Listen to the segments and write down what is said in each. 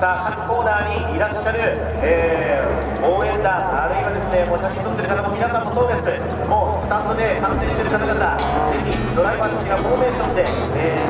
さあ各コーナーにいらっしゃる、えー、応援団あるいはですねも写真撮ってる方も皆さんもそうです。もうスタンドで観戦してる方々ぜひドライバーたちがフォーメーションで、えー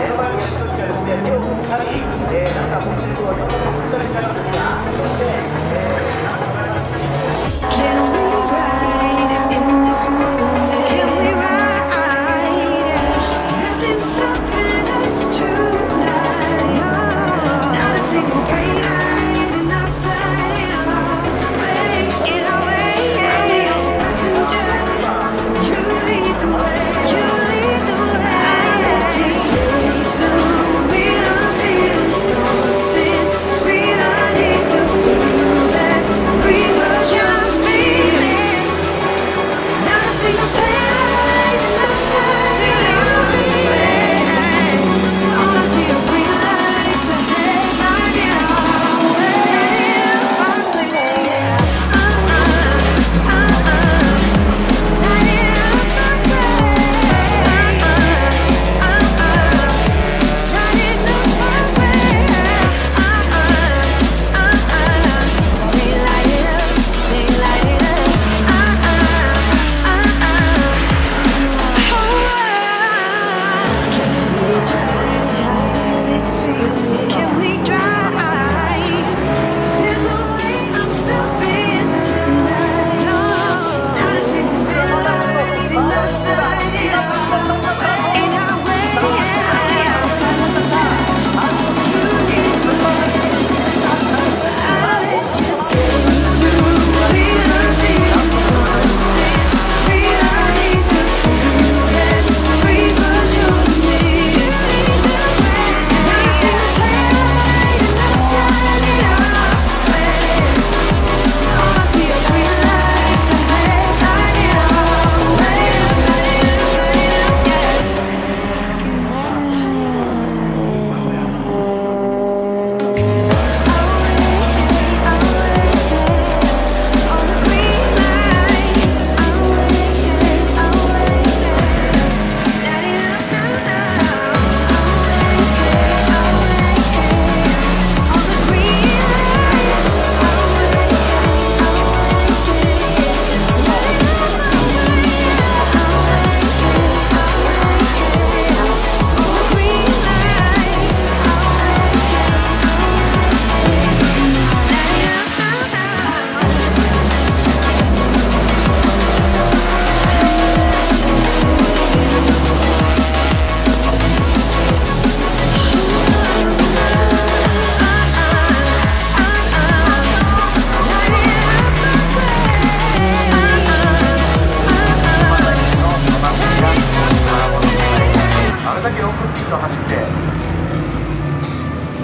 走って。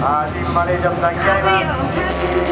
あーチームマネージャーも泣きちゃいます